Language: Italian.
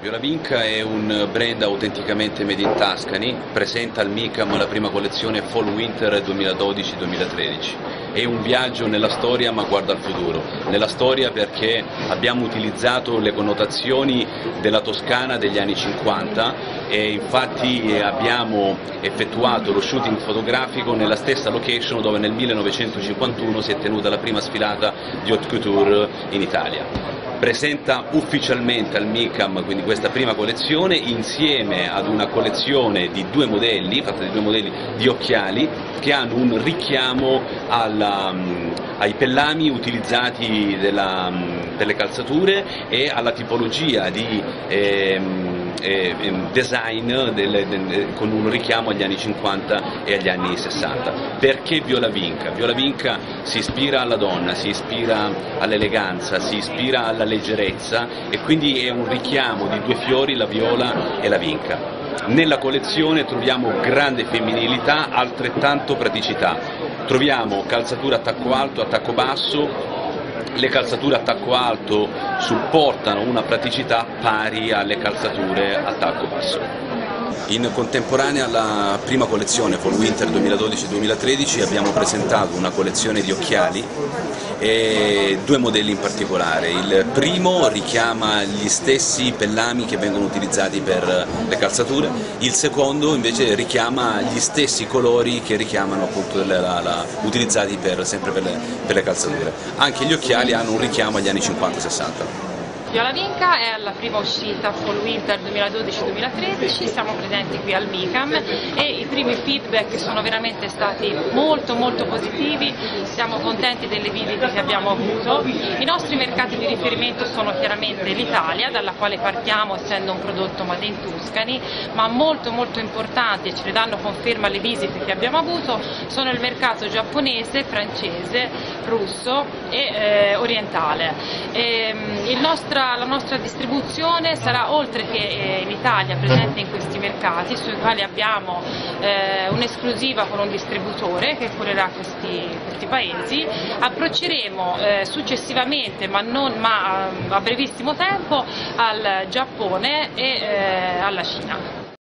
Viola Vinca è un brand autenticamente made in Tuscany, presenta al MICAM la prima collezione Fall Winter 2012-2013. È un viaggio nella storia ma guarda al futuro, nella storia perché abbiamo utilizzato le connotazioni della Toscana degli anni 50 e infatti abbiamo effettuato lo shooting fotografico nella stessa location dove nel 1951 si è tenuta la prima sfilata di haute couture in Italia presenta ufficialmente al MICAM quindi questa prima collezione insieme ad una collezione di due modelli, fatta di due modelli di occhiali che hanno un richiamo alla, mm, ai pellami utilizzati della, mm, delle calzature e alla tipologia di eh, eh, design del, del, con un richiamo agli anni 50 e agli anni 60. Perché Viola Vinca? Viola Vinca si ispira alla donna, si ispira all'eleganza, si ispira alla leggerezza e quindi è un richiamo di due fiori, la viola e la vinca. Nella collezione troviamo grande femminilità, altrettanto praticità. Troviamo calzatura a tacco alto, a tacco basso, le calzature a tacco alto supportano una praticità pari alle calzature a tacco basso. In contemporanea alla prima collezione Fall Winter 2012-2013 abbiamo presentato una collezione di occhiali e due modelli in particolare. Il primo richiama gli stessi pellami che vengono utilizzati per le calzature, il secondo invece richiama gli stessi colori che richiamano appunto la, la, utilizzati per, sempre per le, per le calzature. Anche gli occhiali hanno un richiamo agli anni 50-60. Viola Vinca è alla prima uscita Fall Winter 2012-2013, siamo presenti qui al MICAM e i primi feedback sono veramente stati molto molto positivi, siamo contenti delle visite che abbiamo avuto. I nostri mercati di riferimento sono chiaramente l'Italia, dalla quale partiamo essendo un prodotto made in Tuscany, ma molto molto importanti e ce ne danno conferma le visite che abbiamo avuto sono il mercato giapponese, francese, russo e eh, orientale. Ehm, nostra, la nostra distribuzione sarà oltre che eh, in Italia presente in questi mercati sui quali abbiamo eh, un'esclusiva con un distributore che curerà questi, questi paesi, approcceremo eh, successivamente ma, non, ma, a brevissimo tempo al Giappone e eh, alla Cina.